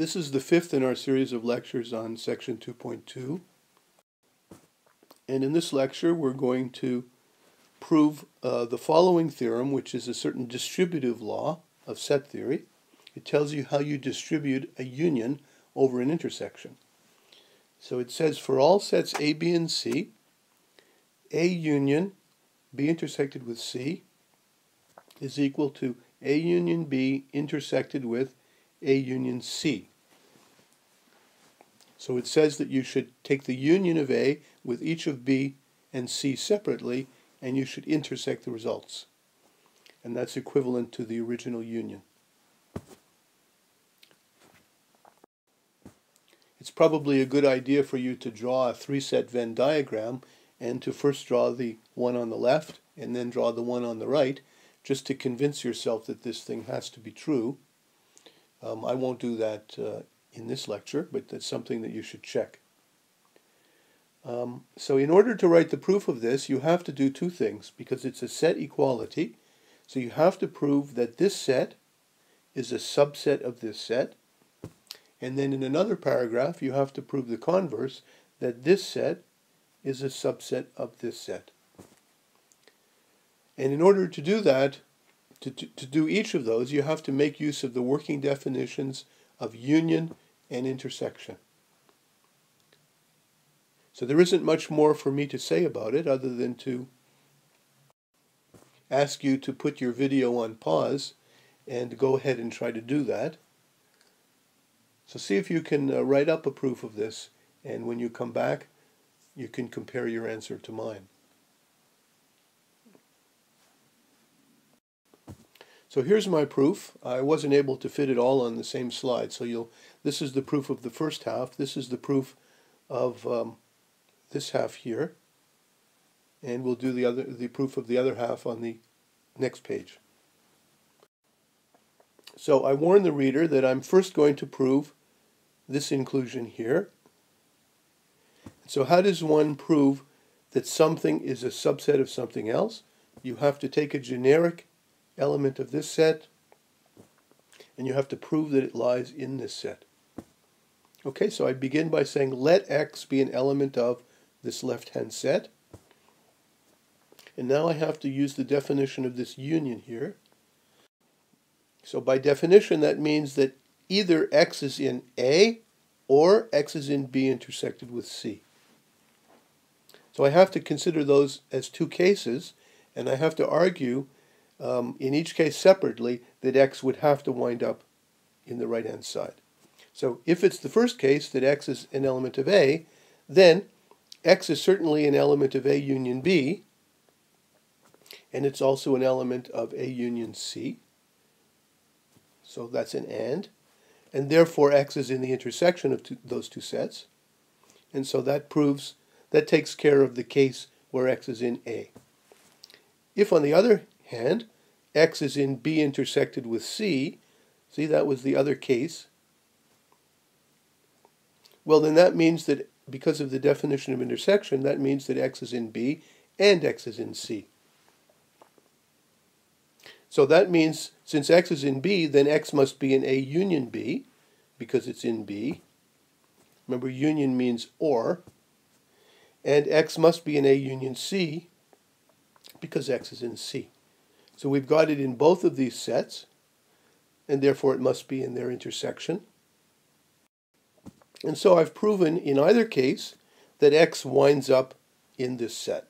This is the fifth in our series of lectures on section 2.2. And in this lecture, we're going to prove uh, the following theorem, which is a certain distributive law of set theory. It tells you how you distribute a union over an intersection. So it says for all sets A, B, and C, A union B intersected with C is equal to A union B intersected with A union C. So it says that you should take the union of A with each of B and C separately, and you should intersect the results. And that's equivalent to the original union. It's probably a good idea for you to draw a three-set Venn diagram and to first draw the one on the left and then draw the one on the right, just to convince yourself that this thing has to be true. Um, I won't do that uh, in this lecture, but that's something that you should check. Um, so in order to write the proof of this, you have to do two things, because it's a set equality. So you have to prove that this set is a subset of this set. And then in another paragraph, you have to prove the converse, that this set is a subset of this set. And in order to do that, to, to, to do each of those, you have to make use of the working definitions of union and intersection. So there isn't much more for me to say about it other than to ask you to put your video on pause and go ahead and try to do that. So see if you can uh, write up a proof of this and when you come back you can compare your answer to mine. So here's my proof. I wasn't able to fit it all on the same slide. So you'll. This is the proof of the first half. This is the proof of um, this half here. And we'll do the other the proof of the other half on the next page. So I warn the reader that I'm first going to prove this inclusion here. So how does one prove that something is a subset of something else? You have to take a generic element of this set, and you have to prove that it lies in this set. Okay, so I begin by saying let x be an element of this left-hand set. And now I have to use the definition of this union here. So by definition, that means that either x is in A or x is in B intersected with C. So I have to consider those as two cases, and I have to argue um, in each case separately that x would have to wind up in the right-hand side. So if it's the first case that x is an element of A, then x is certainly an element of A union B, and it's also an element of A union C. So that's an AND. And therefore x is in the intersection of two, those two sets. And so that proves, that takes care of the case where x is in A. If on the other hand, x is in B intersected with C, see that was the other case, well then that means that because of the definition of intersection, that means that x is in B and x is in C. So that means since x is in B, then x must be in A union B, because it's in B. Remember, union means or. And x must be in A union C, because x is in C. So we've got it in both of these sets, and therefore it must be in their intersection. And so I've proven in either case that x winds up in this set.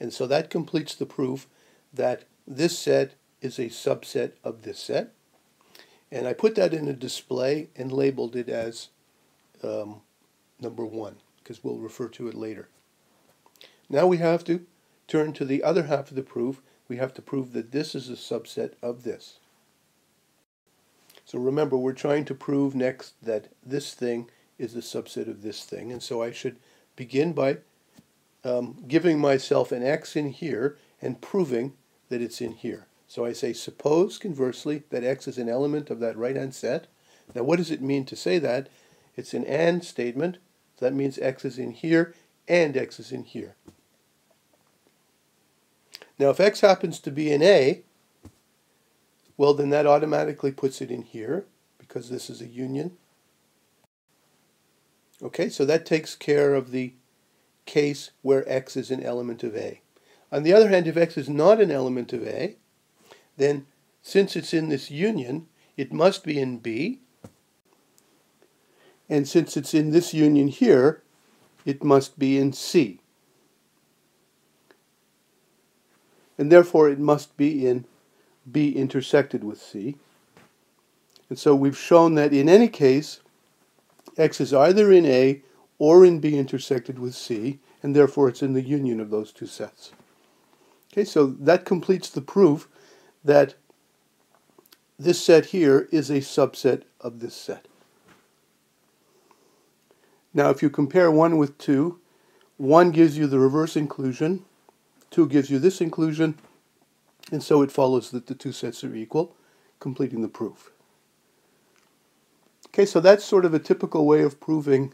And so that completes the proof that this set is a subset of this set. And I put that in a display and labeled it as um, number one, because we'll refer to it later. Now we have to turn to the other half of the proof, we have to prove that this is a subset of this. So remember, we're trying to prove next that this thing is a subset of this thing. And so I should begin by um, giving myself an x in here and proving that it's in here. So I say, suppose, conversely, that x is an element of that right-hand set. Now what does it mean to say that? It's an AND statement. So that means x is in here and x is in here. Now if x happens to be in A, well then that automatically puts it in here because this is a union. Okay, so that takes care of the case where x is an element of A. On the other hand, if x is not an element of A, then since it's in this union, it must be in B. And since it's in this union here, it must be in C. And therefore, it must be in B intersected with C. And so we've shown that in any case, X is either in A or in B intersected with C, and therefore it's in the union of those two sets. Okay, so that completes the proof that this set here is a subset of this set. Now if you compare 1 with 2, 1 gives you the reverse inclusion, 2 gives you this inclusion, and so it follows that the two sets are equal, completing the proof. Okay, so that's sort of a typical way of proving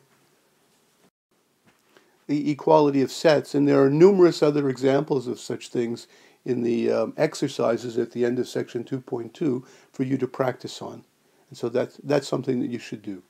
the equality of sets, and there are numerous other examples of such things in the um, exercises at the end of section 2.2 for you to practice on. And so that's, that's something that you should do.